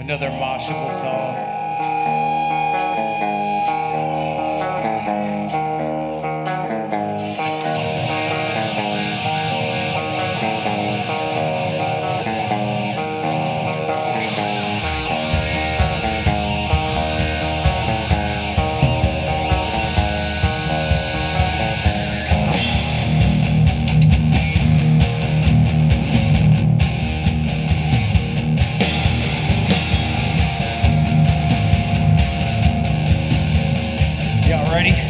Another moshable song. ready?